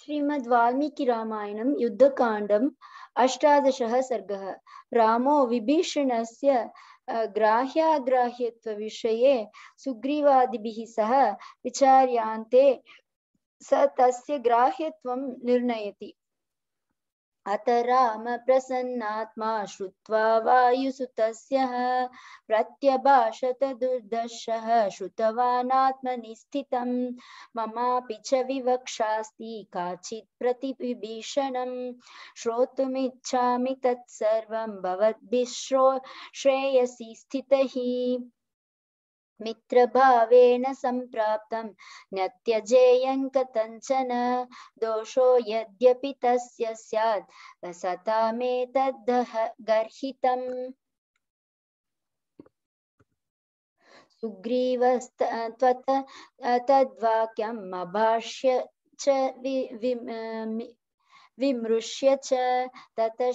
श्रीमद् वाल्मीकि रामायणं युद्धकाण्डम् अष्टादशः सर्गः। रामो विभीषणस्य ग्राह्याग्राह्यत्वविषये सुग्रीवादिभिः सह विचार्यान्ते स तस्य ग्राह्यत्वं निर्णयति। अत राम प्रसन्नात्मा श्रुत्वा वायुसुतस्य, प्रत्यभाषत दुर्दर्शः श्रुतवानात्मनि स्थितं ममापि च विवक्षास्ति काचित् प्रतिविभीषणं श्रोतुमिच्छामि तत्सर्वं, भवद्भिः श्रेयसि स्थितैः। मित्रभावेन सम्प्राप्तं। न त्यजेयं कथञ्चन दोषो यद्यपि तस्य स्यात्। सतामेतद्दह गर्हितम्। सुग्रीवस्त्वत् तद्वाक्यम् अभाष्य च विमृश्य च। ततः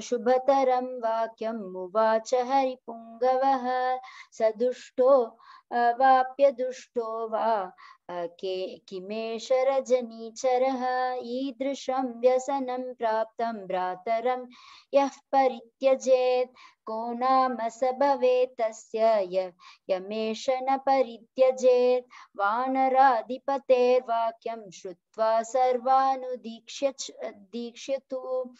शुभतरं वाक्यम् उवाच हरिपुङ्गवः। स दुष्टो वा किमेष रजनीचरः ईदृशं व्यसनं प्राप्तं भ्रातरं, यः परित्यजेत्, को नाम स भवेत् तस्य यमेष न परित्यजेत्, वानराधिपतेर्वाक्यं श्रुत्वा सर्वानुदीक्ष्य दीक्ष्यतु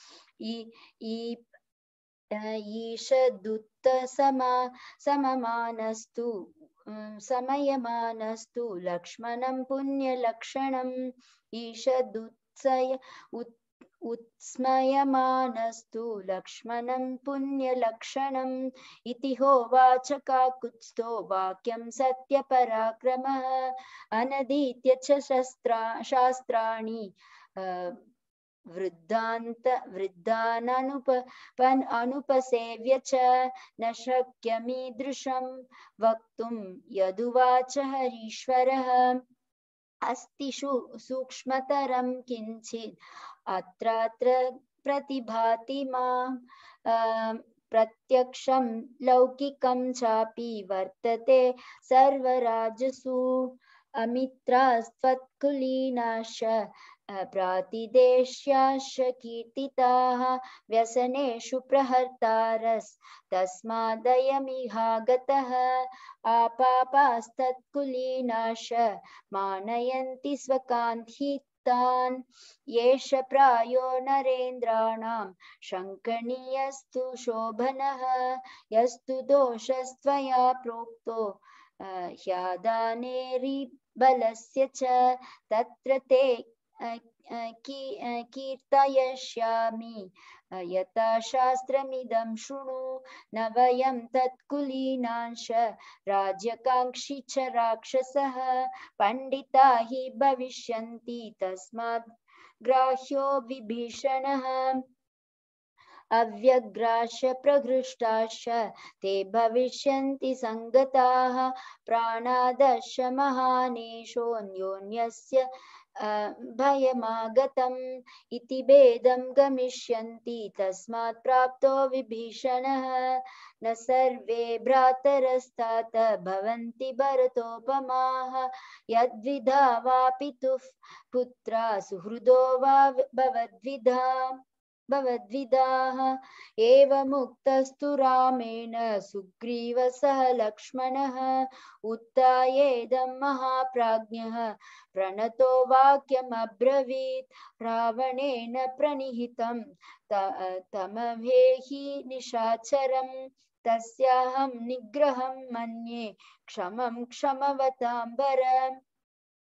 ईषदुत्तसमा, सममानस्तु। समयमानस्तु लक्ष्मणं पुण्यलक्षणम् ईषदुत्सय उत्स्मयमानस्तु लक्ष्मणं पुण्यलक्षणम् इति होवाच काकुत्स्थो वाक्यं सत्यपराक्रमः अनदीत्य च शस्त्रा, शास्त्राणि वृद्धान्त वृद्धाननुप अनुपसेव्य च न शक्यमीदृशं वक्तुं यदुवाच हरीश्वरः। अस्ति सूक्ष्मतरं किञ्चित्, अत्रात्र प्रतिभाति माँ प्रत्यक्षं लौकिकं चापि वर्तते सर्वराजसु। अमित्रास्त्वत्कुलीनाश्च प्रातिदेश्याश्च कीर्तिताः व्यसनेषु प्रहर्तारस्तस्मादयमिहागतः आपापास्तत्कुलीनाश मानयन्ति स्वकान्तितान्। येष प्रायो नरेन्द्राणां शङ्कनीयस्तु शोभनः, यस्तु दोषस्त्वया प्रोक्तो ह्यादानेरिबलस्य च तत्र ते कीर्तयिष्यामि। यथा शास्त्रमिदं शृणु न वयं तत्कुलीनांश। राज्यकाङ्क्षी च राक्षसः पण्डिता हि भविष्यन्ति तस्मात् ग्राह्यो विभीषणः। अव्यग्राश्च प्रहृष्टाश्च ते भविष्यन्ति सङ्गताः प्राणादश महानेशोऽन्योन्यस्य भयमागतम् इति भेदं गमिष्यन्ति, तस्मात् प्राप्तो विभीषणः। न सर्वे भ्रातरस्तात भवन्ति भरतोपमाः। यद्विधा वा पितुः पुत्रा सुहृदो वा, भवद्विधा। भवद्विदाः एवमुक्तस्तु रामेण, सुग्रीव सह लक्ष्मणः। उत्थायेदं महाप्राज्ञः। प्रणतो वाक्यमब्रवीत्। रावणेन प्रणिहितं। तमवेहि निशाचरम्। तस्याहं निग्रहं मन्ये। क्षमं क्षमवताम्बर।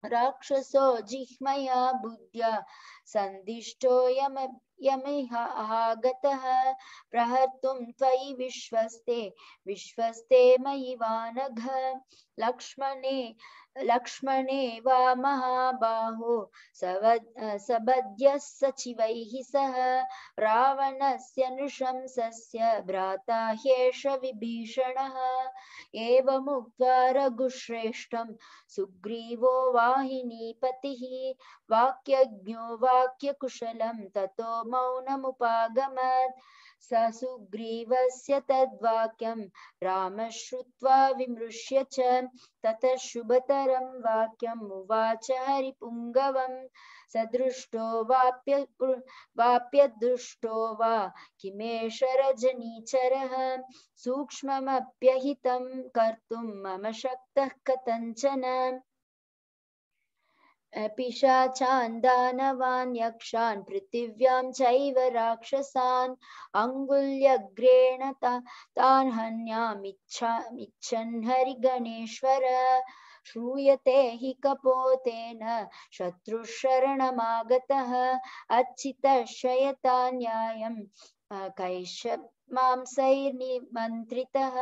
राक्षसो जिह्मया बुद्ध्या। सन्दिष्टो यम यमिहागतः प्रहर्तुं त्वयि विश्वस्ते। विश्वस्ते मयि वानघ। लक्ष्मणे लक्ष्मणे वा महाबाहो सबध्यः सचिवैः सह, रावणस्य नृशंसस्य भ्राता ह्येष विभीषणः एवमुक्त्वा रघुश्रेष्ठं सुग्रीवो वाहिनीपतिः, वाक्यज्ञो वाक्यकुशलं ततो मौनमुपागमत्। स सुग्रीवस्य तद्वाक्यं रामः श्रुत्वा विमृश्य च, ततः शुभतरं वाक्यम् उवाच हरिपुङ्गवम्। स दृष्टो वाप्य वाप्यदृष्टो वा किमेष रजनीचरः सूक्ष्ममप्यहितं कर्तुं मम शक्तः कथञ्चन। पिशाचान् दानवान् यक्षान् पृथिव्यां चैव राक्षसान्। अङ्गुल्यग्रेण तान् हन्यामिच्छन् हरिगणेश्वर। श्रूयते हि कपोतेन शत्रुशरणमागतः अच्छितशयता न्यायं कैश मांसैर्निमन्त्रितः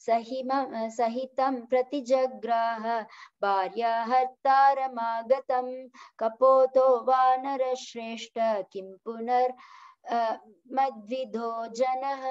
सहिम, सहितं प्रतिजग्राह। भार्याहर्तारमागतं कपोतो वानरश्रेष्ठ किं पुनर् मद्विधो जनः।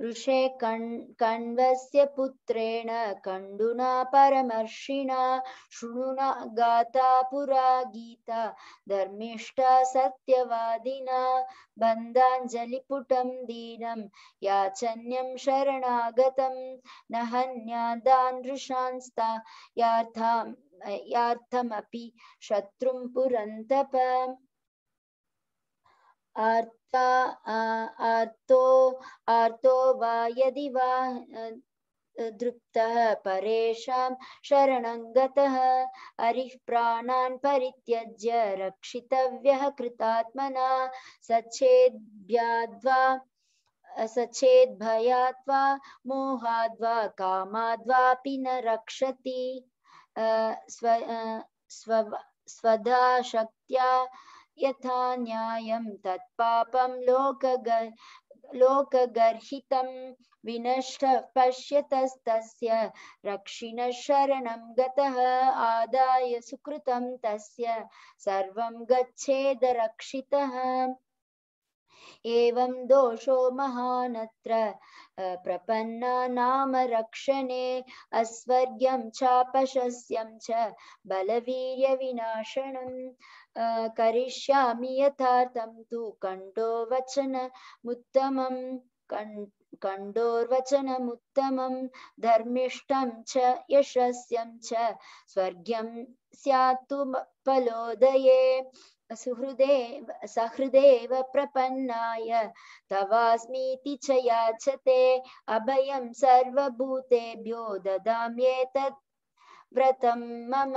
ऋषे कण्वस्य पुत्रेण कण्डुना परमर्षिणा, शृणुना गाता पुरा गीता, धर्मिष्ठा सत्यवादिना, बन्धाञ्जलिपुटं दीनं, याचन्यं शरणागतं न हन्यादानृशांस्ता यार्थमपि शत्रुं पुरन्तप। आर्तो वा यदि वा दृप्तः परेषां शरणं गतः। हरिः प्राणान् परित्यज्य रक्षितव्यः कृतात्मना। सचेद्भयाद्वा मोहाद्वा, कामाद्वापि न रक्षति। स्व स्वदा शक्त्या यथा न्यायं तत्पापं लोकग लोकगर्हितं विनष्टः पश्यतस्तस्य, रक्षिणः शरणं गतः आदाय सुकृतं तस्य, सर्वं गच्छेद एवं दोषो महानत्र प्रपन्ना नाम रक्षणे, अस्वर्ग्यं चापशस्यं च बलवीर्यविनाशनम् करिष्यामि यथार्थं तु कण्ठो वचनमुत्तमं कण्डोर्वचनमुत्तमं धर्मिष्ठं च यशस्यं च, स्वर्ग्यं स्यात्तु फलोदये, सुहृदेव, सहृदेव प्रपन्नाय, तवास्मीति च याचते, अभयं सर्वभूतेभ्यो ददाम्येतत् व्रतं मम।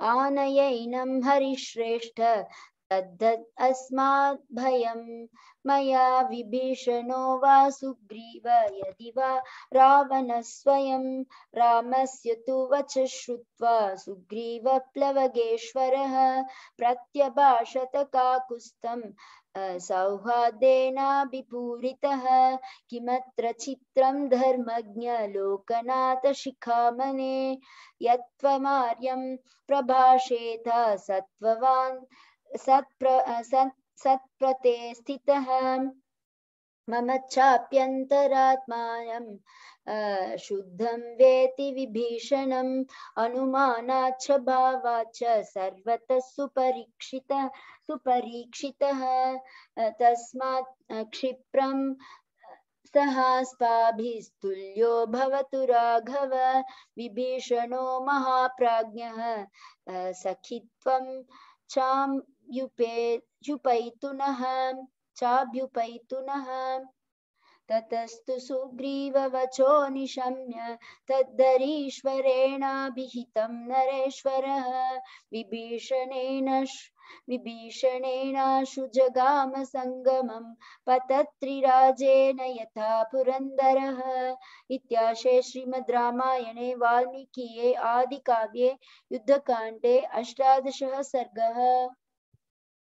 आनयैनं हरिश्रेष्ठ। तद्दत् अस्मात् भयं मया विभीषणो वा सुग्रीव, यदि वा रावणः स्वयं रामस्य तु वच श्रुत्वा सुग्रीवप्लवगेश्वरः प्रत्यभाषत काकुस्थं सौहार्देनाभिपूरितः। किमत्र चित्रं धर्मज्ञ लोकनाथशिखामणे यत्त्वमार्यं प्रभाषेत सत्त्ववान् सत्प्रते स्थितः मम चाप्यन्तरात्मानं शुद्धं वेति विभीषणम्, अनुमानाच्च भावाच्च सर्वतः सुपरीक्षितः सुपरीक्षितः तस्मात् क्षिप्रं सहास्पाभिस्तुल्यो भवतु राघव, विभीषणो महाप्राज्ञः सखित्वं चाम्युपैतुनः चाभ्युपैतुनः ततस्तु सुग्रीववचो निशम्य, तद्धरीश्वरेणाभिहितं नरेश्वरः। विभीषणेन विभीषणेनाशु जगाम सङ्गमं पतत्रिराजेन यथा पुरन्दरः। इत्याशे श्रीमद् रामायणे वाल्मीकिये आदिकाव्ये युद्धकाण्डे अष्टादशः सर्गः।